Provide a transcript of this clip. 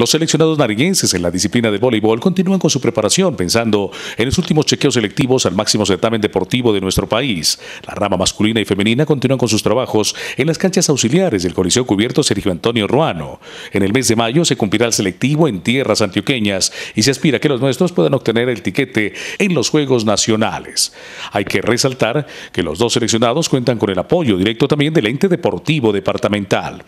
Los seleccionados nariñenses en la disciplina de voleibol continúan con su preparación pensando en los últimos chequeos selectivos al máximo certamen deportivo de nuestro país. La rama masculina y femenina continúan con sus trabajos en las canchas auxiliares del Coliseo Cubierto Sergio Antonio Ruano. En el mes de mayo se cumplirá el selectivo en tierras antioqueñas y se aspira a que los nuestros puedan obtener el tiquete en los Juegos Nacionales. Hay que resaltar que los dos seleccionados cuentan con el apoyo directo también del ente deportivo departamental.